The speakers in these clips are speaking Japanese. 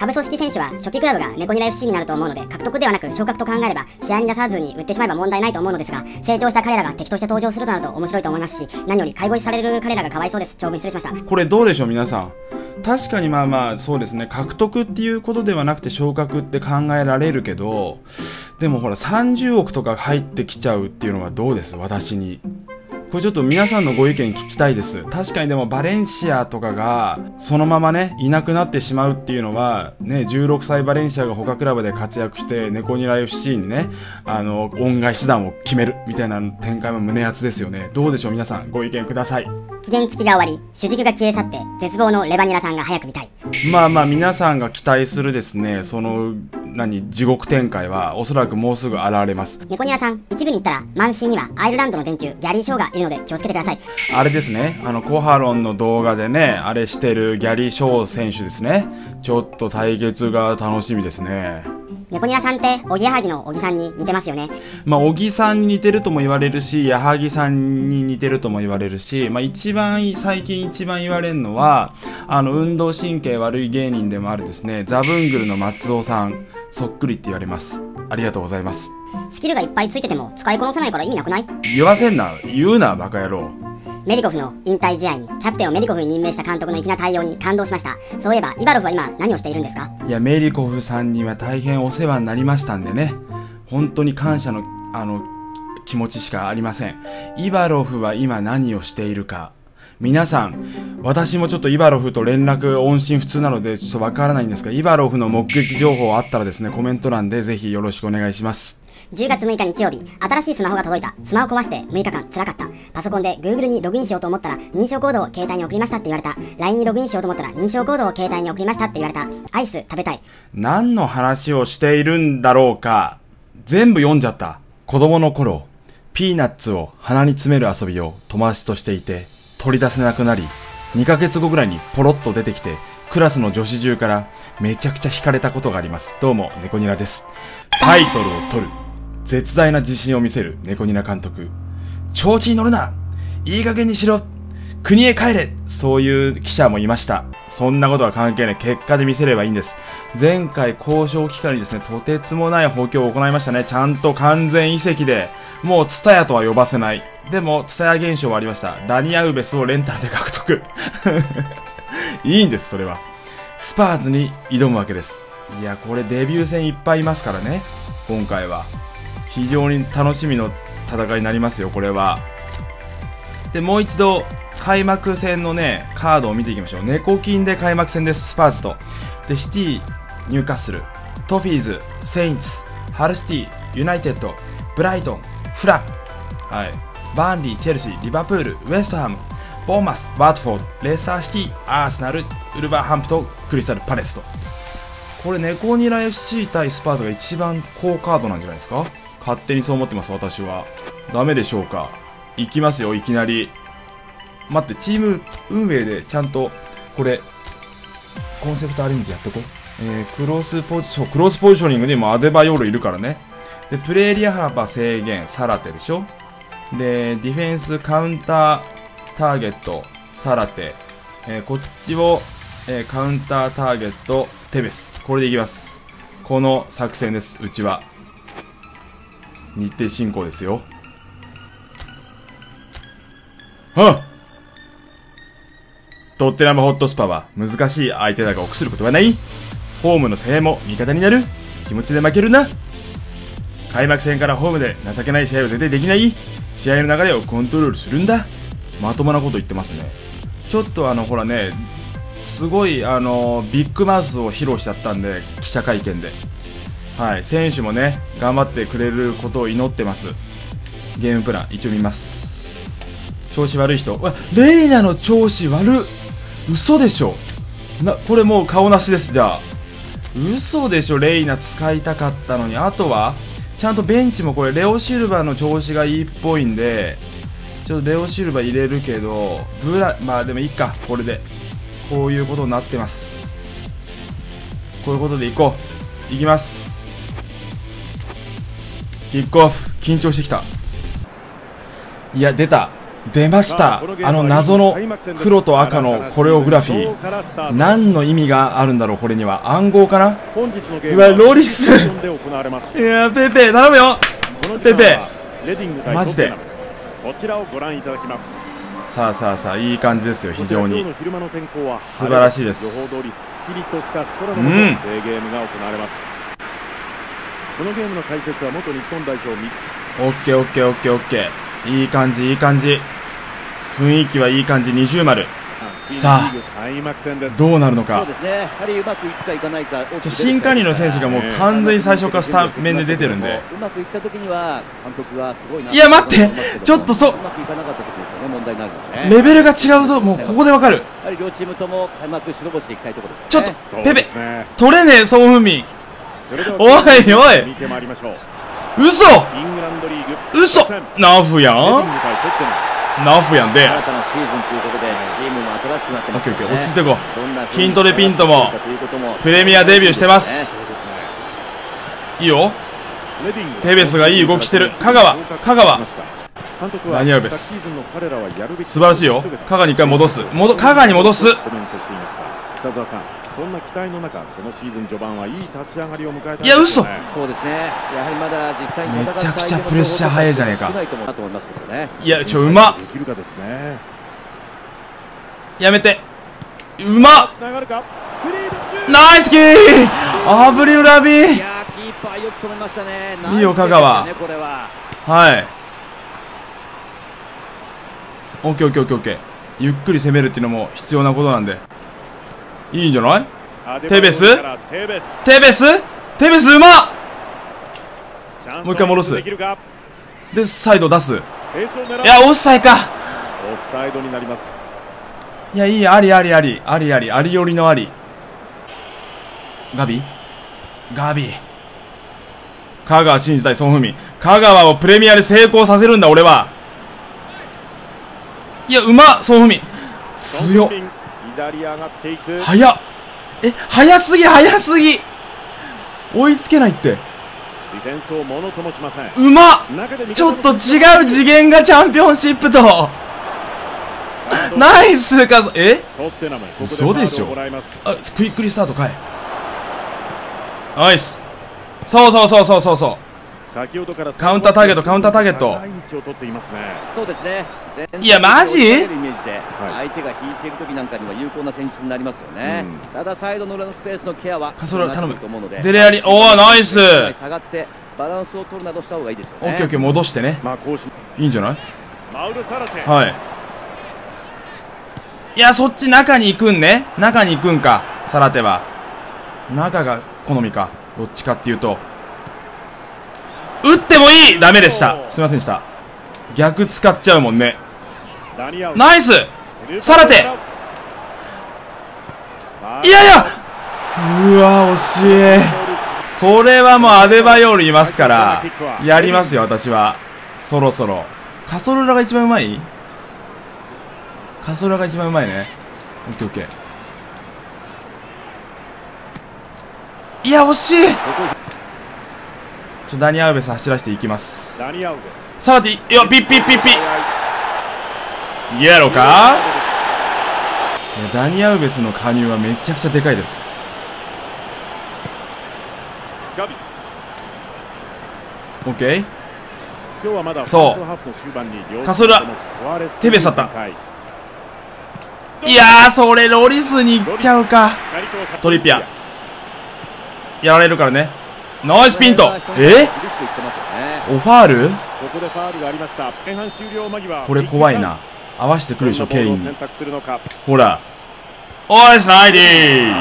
下部組織選手は初期クラブが猫ニラ FC になると思うので獲得ではなく昇格と考えれば試合に出さずに売ってしまえば問題ないと思うのですが成長した彼らが敵として登場するとなると面白いと思いますし何より介護士される彼らがかわいそうです。長文失礼しました。これどうでしょう皆さん。確かにまあまあそうですね。獲得っていうことではなくて昇格って考えられるけどでもほら30億とか入ってきちゃうっていうのはどうです？私に。これちょっと皆さんのご意見聞きたいです。確かにでもバレンシアとかがそのままねいなくなってしまうっていうのはね16歳バレンシアが他クラブで活躍してネコニラ FC にねあの恩返し団を決めるみたいな展開も胸熱ですよね。どうでしょう皆さんご意見ください。期限付きが終わり主軸が消え去って絶望のレバニラさんが早く見たい。まあまあ皆さんが期待するですねその何地獄展開はおそらくもうすぐ現れます。猫ニラさん一部に行ったら満身にはアイルランドの電柱ギャリー・ショーがいるので気をつけてください。あれですね。あのコハロンの動画でねあれしてるギャリー・ショー選手ですねちょっと対決が楽しみですね猫ニラさんっておぎやはぎの小木さんに似てますよねまあ、小木さんに似てるとも言われるし、矢作さんに似てるとも言われるし、まあ、一番、最近一番言われるのは、あの、運動神経悪い芸人でもあるですね、ザブングルの松尾さん、そっくりって言われます。ありがとうございます。スキルがいっぱいついてても使いこなせないから意味なくない？言わせんな、言うな、バカ野郎。メリコフの引退試合にキャプテンをメリコフに任命した監督の粋な対応に感動しましたそういえばイバロフは今何をしているんですか？いや、メリコフさんには大変お世話になりましたんでね、本当に感謝の、あの、気持ちしかありません。イバロフは今何をしているか。皆さん、私もちょっとイバロフと連絡音信不通なのでちょっとわからないんですが、イバロフの目撃情報あったらですね、コメント欄でぜひよろしくお願いします。10月6日日曜日新しいスマホが届いたスマホ壊して6日間辛かったパソコンで Google にログインしようと思ったら認証コードを携帯に送りましたって言われた LINE にログインしようと思ったら認証コードを携帯に送りましたって言われたアイス食べたい何の話をしているんだろうか。全部読んじゃった。子供の頃、ピーナッツを鼻に詰める遊びを友達としていて、取り出せなくなり、2ヶ月後ぐらいにポロッと出てきて、クラスの女子中からめちゃくちゃ惹かれたことがあります。どうも、猫ニラです。タイトルを取る。絶大な自信を見せる猫ニラ監督。調子に乗るないい加減にしろ国へ帰れそういう記者もいました。そんなことは関係ない。結果で見せればいいんです。前回交渉期間にですね、とてつもない補強を行いましたね。ちゃんと完全移籍で、もうツタヤとは呼ばせない。でも、ツタヤ現象はありました。ダニアウベスをレンタルで獲得。いいんです、それは。スパーズに挑むわけです。いや、これデビュー戦いっぱいいますからね。今回は。非常に楽しみの戦いになりますよ、これは。で、もう一度、開幕戦のね、カードを見ていきましょう。猫金で開幕戦です、スパーズと。で、シティ、ニューカッスル、トフィーズ、セインツ、ハルシティ、ユナイテッド、ブライトン、フラン、はい、バーンリー、チェルシー、リバプール、ウエストハム、ボーマス、バートフォード、レスターシティ、アーセナル、ウルバーハンプト、クリスタルパレスと。これ、ネコニラ FC 対スパーズが一番好カードなんじゃないですか？勝手にそう思ってます、私は。ダメでしょうかいきますよ、いきなり。待って、チーム運営でちゃんと、これ、コンセプトアレンジやってこう。えー、クロスポジション、クロスポジショニングにもアデバヨールいるからね。で、プレーエリア幅制限、サラテでしょで、ディフェンス、カウンター、ターゲット、サラテ。えーこっちを、えーカウンター、ターゲット、テベス。これでいきます。この作戦です、うちは。日程進行ですよ。はっ。トッテナムホットスパは難しい相手だが臆することはない。ホームの声援も味方になる。気持ちで負けるな。開幕戦からホームで情けない試合は絶対できない。試合の流れをコントロールするんだ。まともなこと言ってますね。ちょっとあのほらねすごいあのビッグマウスを披露しちゃったんで記者会見で。はい選手もね頑張ってくれることを祈ってます。ゲームプラン一応見ます。調子悪い人。うわレイナの調子悪嘘でしょ。なこれもう顔なしですじゃあ。嘘でしょレイナ使いたかったのに。あとはちゃんとベンチもこれレオシルバーの調子がいいっぽいんでちょっとレオシルバー入れるけどブラまあでもいいかこれで。こういうことになってます。こういうことでいこう。いきます。キックオフ緊張してきた。いや出た。出ました。あの謎の黒と赤のコレオグラフィー。何の意味があるんだろうこれには。暗号かな？本日のゲーうわムはロリス。いやペペ頼むよ。ペペ。マジで。こちらをご覧いただきます。さあさあさあいい感じですよ非常に。素晴らしいです。予報通りすっきりとした空の下、うん。デーゲームが行われますこのゲームの解説は元日本代表みオッケーオッケーオッケーオッケーいい感じいい感じ。雰囲気はいい感じ。二重丸。さあリーグ開幕戦ですどうなるのか。そうですね、やはりうまくいくかいかないか、ちょ新加入の選手がもう完全に最初からスタメンで出てるんで。うまくいった時には監督がすごいな。いや待って。ちょっとそう。うまくいかなかった時ですよね、問題になるのはね。レベルが違うぞ。もうここでわかる。やはり両チームとも開幕白星でいきたいところですよね。ちょっとペペ。取れねえソン・フンおいおい。嘘。嘘。ナフやんナフやんで新たなシーズンということでチームも落ち着いてこう。ヒントでピントも。プレミアデビューしてます。いいよ。テベスがいい動きしてる。香川。香川。ダニアルベス。素晴らしいよ。香川に一回戻す。戻香川に戻す。そんな期待の中このシーズン序盤はいい立ち上がりを迎えたいや嘘。そうですね。やはりまだ実際めちゃくちゃプレッシャー早いじゃねえか。いと思うなと思いますけどね。いやちょうまっ。できるか？ですねやめてうまっナイスキー。アブリルラビいーやーキーパーよく止めましたね。いいよ香川。はい。オッケーオッケーオッケーオッケー。ゆっくり攻めるっていうのも必要なことなんでいいんじゃない？テベス？テベス。テベス？テベスうまっ！もう一回戻す。でサイド出す。いやオフサイか。オフサイドになります。いやいいありありあり。ありあり。ありよりのあり。ガビ？ガビ。香川真司対ソン・フンミ。ン香川をプレミアで成功させるんだ俺は。いやうまっソン・フンミン強っ左上がっていく。早っ。え早すぎ早すぎ。追いつけないって。ディフェンスをものともしません。うまっ。ちょっと違うの次元がチャンピオンシップと。ナイスかえ？嘘でしょ。あクイックリスタートかい。ナイス。そうそうそうそうそうそうカウンターターゲットカウンターターゲット。高い位置を取っていますね。そうですね。いやマジ？相手が引いている時なんかには有効な戦術になりますよね。うん。ただサイドの裏のスペースのケアはカソラ頼む。と思うのでデレアリおーナイス。下がってバランスを取るなどした方がいいですよね。オッケーオッケー戻してね。まあこうしいいんじゃない？マウル・サラテ。はい。いやそっち中に行くんね。中に行くんかサラテは。中が好みかどっちかっていうと打ってもいいダメでした。すいませんでした。逆使っちゃうもんね。ナイス。スルーサラテいやいや。うわ惜しい。これはもうアデバヨールいますからやりますよ私は。そろそろ。カソルラが一番うまい？カソルラが一番うまいね。オッケーオッケー。いや惜しいちょダニアウベス走らせていきます。ダニアウですサラティいやピッピッピッピイエローか？ダニアウベスの加入はめちゃくちゃでかいです。ガビ。オッケー。今日はまだそう。カソラ。チームともスコアレステベスだったいやーそれロリスに行っちゃうか。トリピア。やられるからねナイスピント。え？おファール？ここでファウルがありました。前半終了間際。これ怖いな。合わせてくるでしょケイン。にほら。おいスナイディ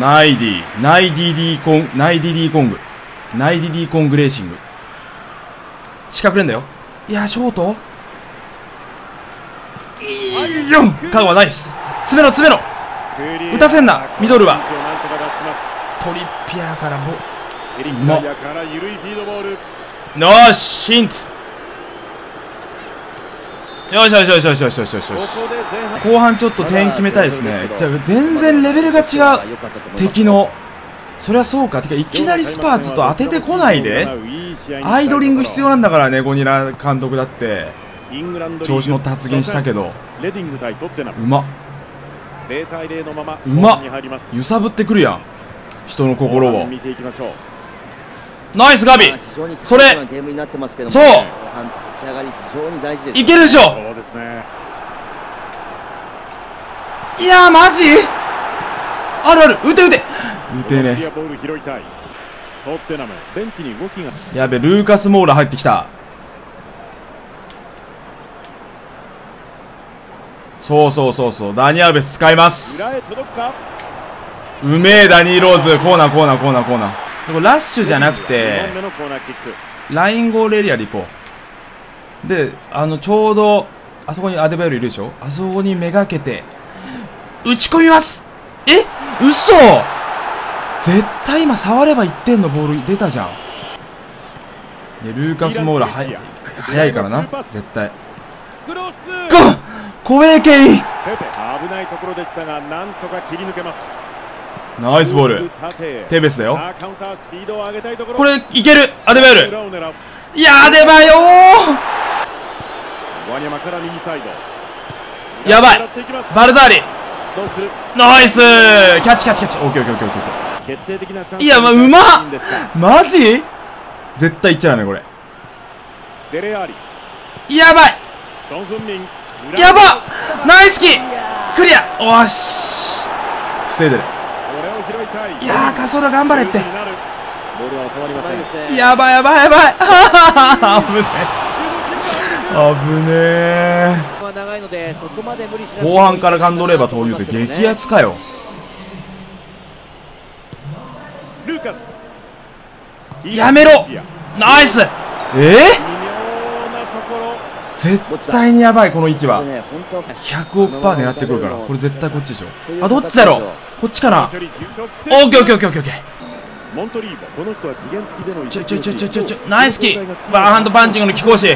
ナイディナイディディコンナイディディコング。ナイディディコングレーシング。四角れんだよ。いやショート？いいよ。香川ナイス。詰めろ詰めろ。打たせんなミドルはトリッピアーからもエリッ・から緩いフィードボール。シンツ。よしよしよしよしよしよしよし後半ちょっと点決めたいですね。じゃ全然レベルが違う。敵のそりゃそうか。てかいきなりスパーツと当ててこないで。アイドリング必要なんだからねゴニラ監督だって。調子乗って発言したけど。うま。っうま。っ揺さぶってくるやん。人の心を。見ていきましょう。ナイスガビ。それ。タフなゲームになってますけどもそう。いけるでしょ。そうですね。いやーマジ？あるある。撃て撃て。撃てねコロンビアボール拾いたい。トッテナムベンチに動きが。やべルーカス・モーラ入ってきた。そうそうそうそう。ダニアルベス使います。裏へ届くか？うめえダニー・ローズコーナーコーナーコーナーコーナー。これラッシュじゃなく2て本目のコーナーキック。ラインゴールエリアで行こう。であのちょうどあそこにアデバヨルいるでしょ？あそこにめがけて打ち込みます。え？嘘！絶対今触れば1点のボール出たじゃん。ルーカス・モーラはや早いからな。絶対。クロス。ゴッ怖えケイ危ないところでしたがなんとか切り抜けますナイスボール。テーベスだよ。これいける？アデバヨルいやアデバイド。ーやばい。バルザーリ。ナイス。キャッチキャッチキャッチ。オッケーオッケーオッケーオッケー。いやまあうまっ。マジ？絶対いっちゃうねこれ。やばい。やばナイスキー。クリア。おし。防いでるいたい。いやーカソラ頑張れって。やばいやばいやばい。危ねえ後半からガンドレーバー投入って激アツかよ。ルーカス。やめろ。ナイス。えー、絶対にやばいこの位置は。これね本当100億パー狙ってくるから。これ絶対こっちでしょ。あどっちだろう。こっちかな。距離急速オッケーオッケーオッケーオッケーオッケーモントリーボこの人は期限付きでの移ちょ籍ちょちょちょちょちょナイスキー。バーハンドパンチングの貴公子。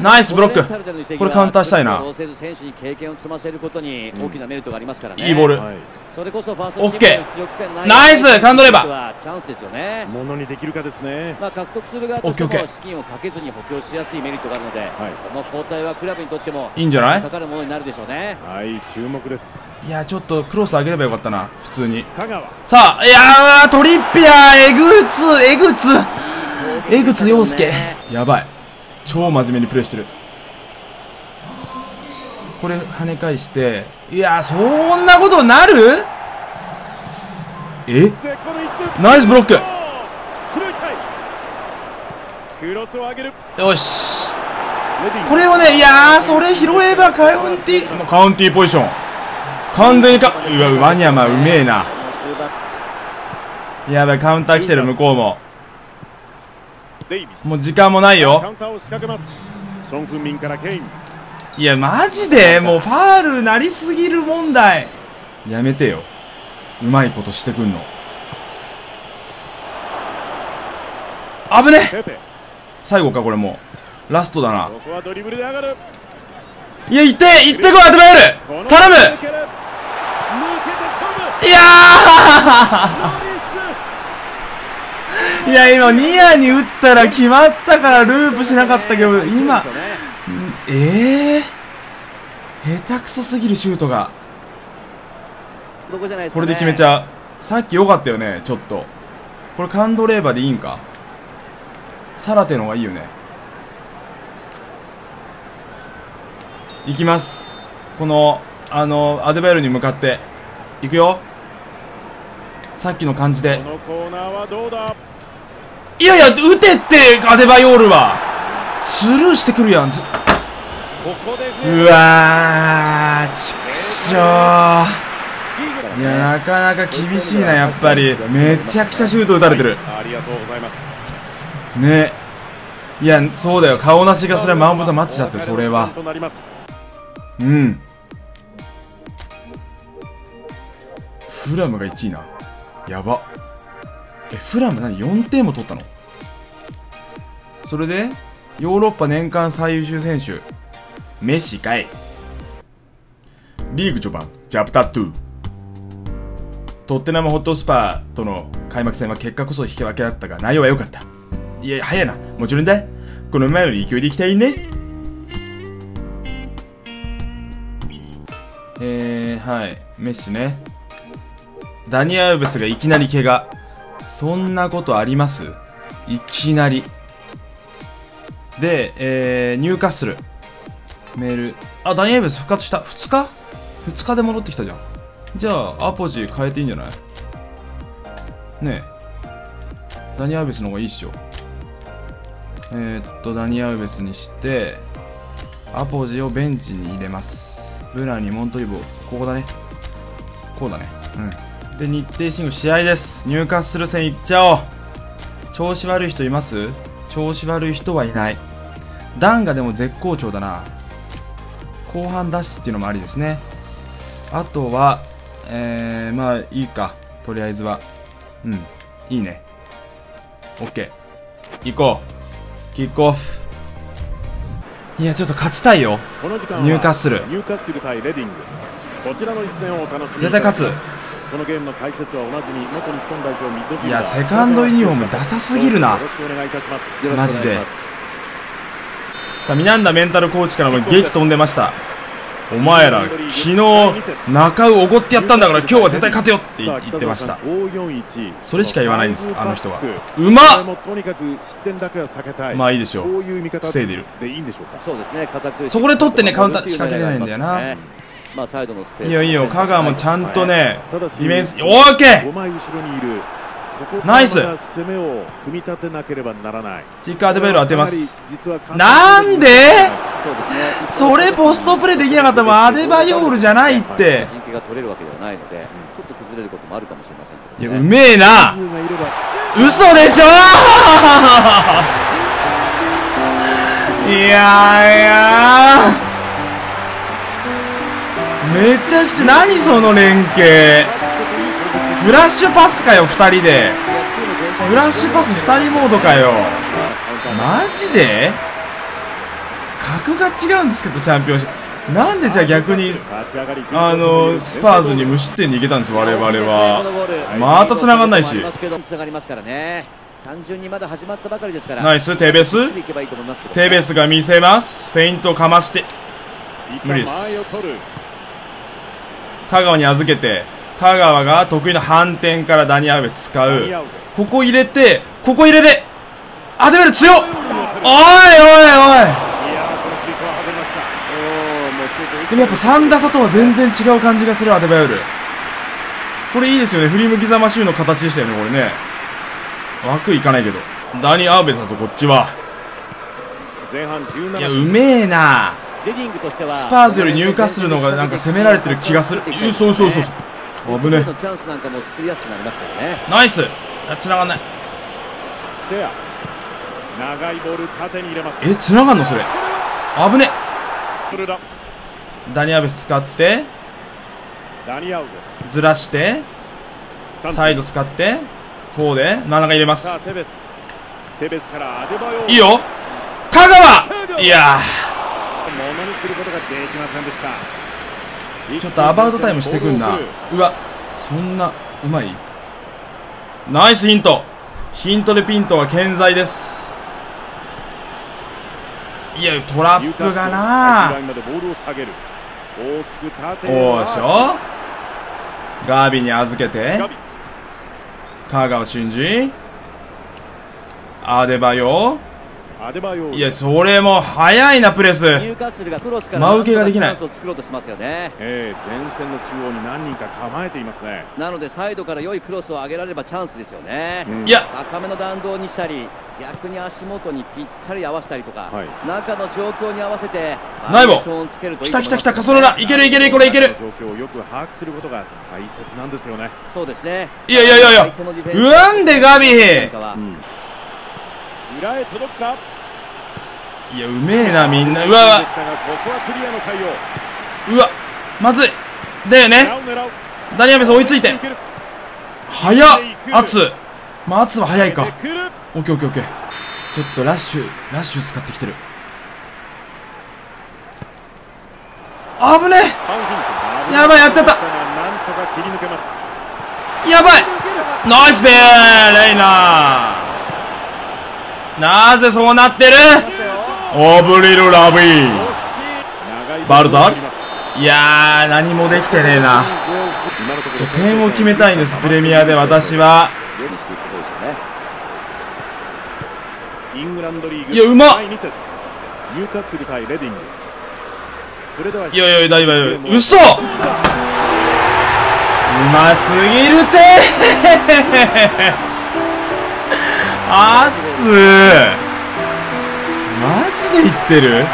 ナイスブロック。これカウンターしたいな選手に経験を積ませることに大きなメリットがありますからねいいボールはいそれこそファーストオッケーナイスカンドレーバーはチャンスですよねものにできるかですねまあ獲得する側としてオッケーオッケーも資金をかけずに補強しやすいメリットがあるので、はいこの交代はクラブにとってもいいんじゃないかかるものになるでしょうねはい注目ですいやちょっとクロス上げればよかったな普通に香川さあいやートリッピアーえぐつえぐつ江口洋介。やばい。超真面目にプレイしてる。これ跳ね返して。いやーそんなことなる？え？ナイスブロック。拾いたいクロスを上げる。よし。これをねいやーそれ拾えばカウンティカウンティーポジション。完全にかうわワニャマうめえなやばいカウンター来てる向こうも。もう時間もないカよウンターを仕掛けます。ソン・フンミンからケイン。いやマジでもうファールなりすぎる問題。やめてよ。うまいことしてくんの。危ね最後かこれもう。ラストだな。いや行って行ってこいアトバエこのル頼む。いや いや今ニアに打ったら決まったからループしなかったけど今ええー、下手くそすぎるシュートが。どこじゃないですか、ね、これで決めちゃうさっき良かったよねちょっと。これカンドレーバーでいいんか。サラテの方がいいよね。いきます。このあのアデバイルに向かって。いくよ。さっきの感じでいやいや打てってアデバヨールは。スルーしてくるやん。ずここでうわーちくしょーいやなかなか厳しいなやっぱり。めちゃくちゃシュート打たれてる。ありがとうございます。ね。いやそうだよ。顔なしがそれはマンボサマッチだってそれは。うん。フラムが1位な。やばえ、フラム何 ?4 点も取ったの？それで、ヨーロッパ年間最優秀選手、メッシかい。リーグ序盤、ジャプター2。トッテナムホットスパーとの開幕戦は結果こそ引き分けだったが、内容は良かった。いや、早いな。もちろんだ。この前の勢いでいきたいね。えー、はい。メッシね。ダニア・ウブスがいきなり怪我。そんなことあります？いきなり。で、えー、ニューカッスル。メール。あ、ダニアウベス復活した ?2 日 ?2 日で戻ってきたじゃん。じゃあ、アポジ変えていいんじゃない？ねえ。ダニアウベスの方がいいっしょ。えー、っと、ダニアウベスにして、アポジをベンチに入れます。ブラにモントリボー。ここだね。こうだね。うん。で、日程シング試合です。入荷する戦いっちゃおう。調子悪い人います？調子悪い人はいない。ダンがでも絶好調だな。後半ダッシュっていうのもありですね。あとは、えー、まあいいか。とりあえずは。うん。いいね。オッケー。行こう。キックオフ。いや、ちょっと勝ちたいよ。この時間はニューカッスルニューカッスル対レディングこちらの一戦をお楽しみ絶対勝つこのゲームの解説はおなじみ元日本代表ミッドフィルダーいやセカンドユニフォームダサすぎるな。よろしくお願いいたします。マジで。さあ、ミナンダメンタルコーチからも激飛んでました。お前ら、昨日、中尾おごってやったんだから今日は絶対勝てよって言言ってました。541それしか言わないんですあの人は。ううまっ！もとにかく失点だけは避けたい。まあいいでしょう。こういう見方防いでるでいいんでしょうか？そうですねそこで取ってねカウンター仕掛けれないんだよなまあサイドのスペースいいよいいよ、香川もちゃんとね、デただしィフェンス、オーケ5枚後ろにいる。ここナイス！攻めを組み立てなければならない。ーキックアデベール当てます。実はなんで？そうですね。それポストプレーできなかったらもうアデバヨールじゃないって。陣形が取れるわけではないのでちょっと崩れることもあるかもしれませんいや、うめえな。嘘でしょ？いやいやめちゃくちゃ何その連携。フラッシュパスかよ2人で。フラッシュパス2人モードかよ。マジで？格が違うんですけどチャンピオンシップ。なんでじゃあ逆にあのスパーズに無失点にいけたんです我々は。また繋がんないし。つながりますからね。単純にまだ始まったばかりですから。ナイス。テーベス？テーベスが見せます。フェイントかまして。無理です香川に預けて香川が得意の反転からダニアウベス使う。ここ入れてここ入れてアデベル強っ！おいおいおい。いやーこのシュートは外れました。おーもうシュートでもやっぱ3打差とは全然違う感じがするアデバヨル。これいいですよね。振り向きざましゅうの形でしたよねこれね。枠いかないけど。ダニアウベスだぞこっちは。前半17いやうめえな。レディングとしてはスパーズより入荷するのがなんか攻められてる気がする。嘘嘘嘘嘘危ねのチャンスなんかも作りやすくなりますからね。ナイスあ繋がんない。シェア長いボール縦に入れます。え繋がんのそれ？危ねダダニアウベス使って。ダニアウベスずらして。サイド使って。こうで。真ん中入れます。テベス。テベスからアデバヨいいよ。香川。いやすることができませんでした。ーちょっとアバウトタイムしてくんな。うわそんなうまい。ナイスヒント。ヒントでピントは健在です。いやトラップがな。おーしょ。ガービーに預けて。香川真司。アデバヨアデバヨいやそれも早いなプレス。真受けができない。チャンスを作ろうとしますよね。えー、前線の中央に何人か構えていますね、なのでサイドから良いクロスを上げられればチャンスですよね、うんいや。高めの弾道にしたり逆に足元にぴったり合わせたりとか、はい。中の状況に合わせてナイボバリエーションをつけるとい来た来た来いと思います。たカソロラいけるいけるこれいける。状況をよく把握することが大切なんですよね、そうですね。いやいやいやいや。相手のディフェンスうわんでガビなんかは裏へ届くか？いやうめえなみんな。うわうわ。まずい。だよね。ダニアベス追いついて早っ。圧。まあ圧は早いか。オッケーオッケーオッケー。ちょっとラッシュラッシュ使ってきてる。あぶねファンヒント。やばいやっちゃった。やばい。ナイスベーレイナーなぜそうなってる？オブリルラビー。バルザル？いやー何もできてねえな。点を決めたいんですプレミアで私は。いくことですよねイングランドリーグいやうまっ！第2節。ニューカッスル対レディング。それではいやいや大丈夫大丈夫嘘！うますぎるてあっつマジで言ってる？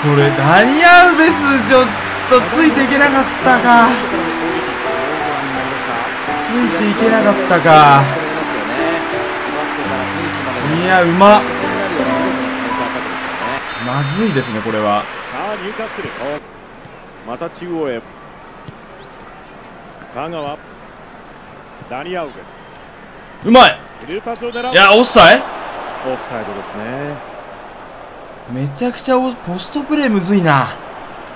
それダニアウベスちょっとついていけなかったか。ついていけなかったか。いやうま。まずいですねこれは。さあニューカッスルまた中央へ。香川ダニアウベス。うまい。スルーパスを狙う。いやオフサイ？オフサイドですね。めちゃくちゃおポストプレーむずいな。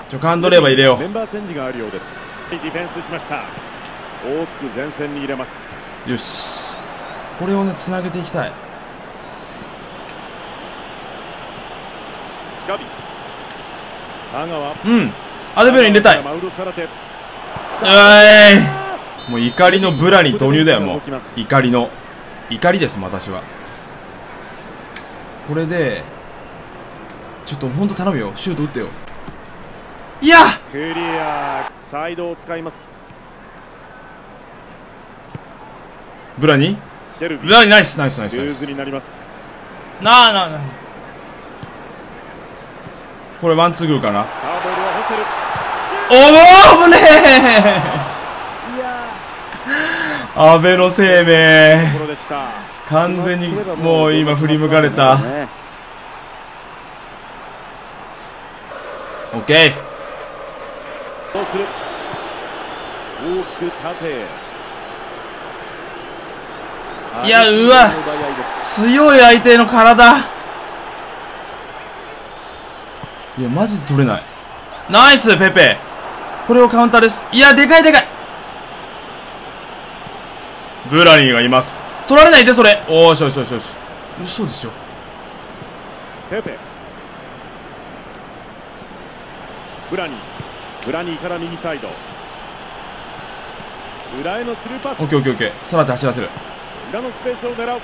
ちょカンドレーバー入れよメンバーチェンジがあるようです。ディフェンスしました。大きく前線に入れます。うよし。これをねつなげていきたい。ガビ。香川。うん。アデベル入れたい。うマウロサラテえいもう怒りのブラに投入だよもう。怒りの。怒りです私は。これでちょっとほんと頼むよ。シュート打ってよ。いや！クリア。サイドを使います。ブラに？シェルビブラにナイスナイスナイスナイス。になります。なあなあなあ。これワンツーグーかな。おお危ねえ安倍の生命。完全にもう今振り向かれた。ね。オッケどうする？大きくいやうわ。強い相手の体。いやマジで取れない。ナイスペペ。これをカウンターです。いやでかいでかいブラニーがいます。取られないでそれ。おーしよしよしよし嘘でしょ。ペペ。ブラニー。ブラニーから右サイド。裏へのスルーパス。オッケーオッケーオッケー。さらって走らせる。裏のスペースを狙う。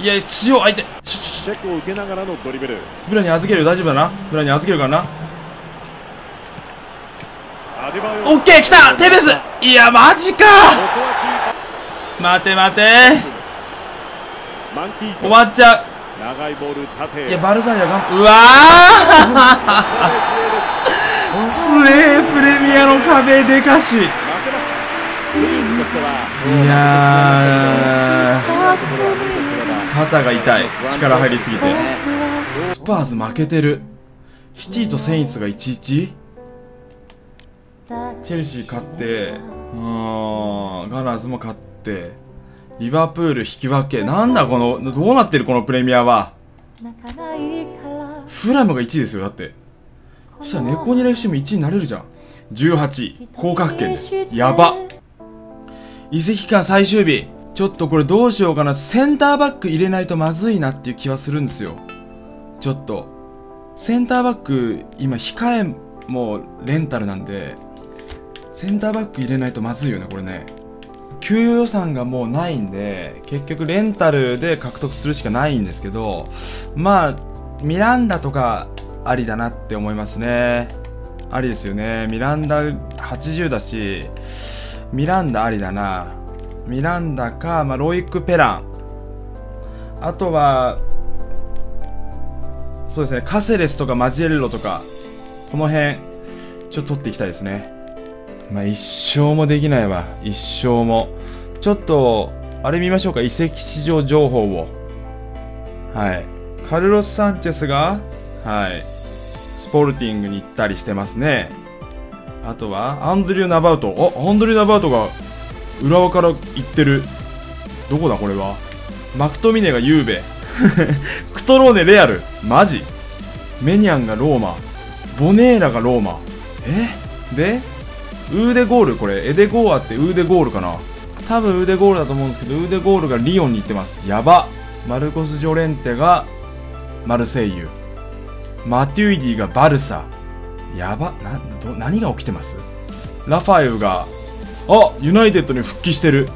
いや強い相手。チェックを受けながらのドリブル。ょブラに預けるよ。大丈夫だな。ブラに預けるからな。オッケー来た。テベス。いやマジか。ここは待て待て。終わっちゃう。長いボール縦へいやバルサイヤが。んうわー。強えプレミアの壁でかし。いや肩が痛い。力入りすぎて。ねスパーズ負けてる。シティとセインツが 1-1? チェルシー勝って。うーんガナーズも勝ってリバプール引き分け。なんだこのどうなってるこのプレミアは。フラムが1位ですよだって。そしたらネコニラ FC も1位になれるじゃん。18位。降格圏でやば。移籍期間最終日。ちょっとこれどうしようかな。センターバック入れないとまずいなっていう気はするんですよ。ちょっと。センターバック今控えもレンタルなんでセンターバック入れないとまずいよねこれね給与予算がもうないんで結局レンタルで獲得するしかないんですけどまあミランダとかありだなって思いますね。ありですよね。ミランダ80だしミランダありだな。ミランダか、まあ、ロイック・ペラン。あとはそうですね。カセレスとかマジエルロとかこの辺ちょっと取っていきたいですね。まあ一生もできないわ。一生も。ちょっとあれ見ましょうか。移籍市場情報を。はい。カルロス・サンチェスがはい。スポルティングに行ったりしてますね。あとはアンドリュー・ナバウト。あアンドリュー・ナバウトが浦和から行ってる。どこだこれは？マクトミネがユーベ。クトローネレアル。マジ。メニャンがローマ。ボネーラがローマ。え？で？ウーデゴールこれ。エデゴーアってウーデゴールかな？多分ウーデゴールだと思うんですけどウーデゴールがリオンに行ってます。やば。マルコス・ジョレンテがマルセイユ。マテュイディがバルサ。やば、な、ど、何が起きてます？ラファエウが、あユナイテッドに復帰してる。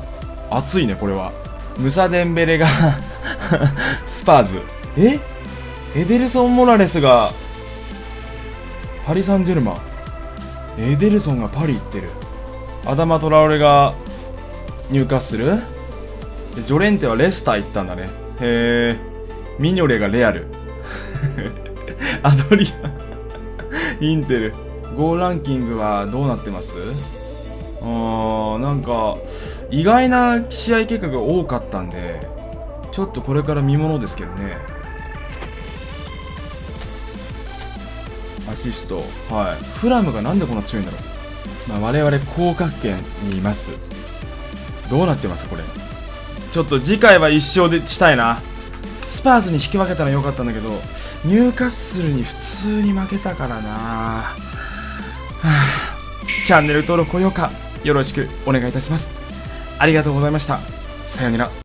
熱いね、これは。ムサデンベレが スパーズ。え？エデルソン・モラレスが、パリ・サンジェルマン。エデルソンがパリ行ってる。アダマ・トラオレがニューカッスル？でジョレンテはレスター行ったんだね。へえ。ミニョレがレアル。アドリアインテル。ゴーランキングはどうなってます？あーん、なんか、意外な試合結果が多かったんで、ちょっとこれから見ものですけどね。アシスト。はい。フラムがなんでこんな強いんだろう。まあ、我々降格圏にいます。どうなってますこれ。ちょっと次回は一勝でしたいな。スパーズに引き分けたらよかったんだけど、ニューカッスルに普通に負けたからな。はあ、チャンネル登録高評価よろしくお願いいたします。ありがとうございました。さようなら。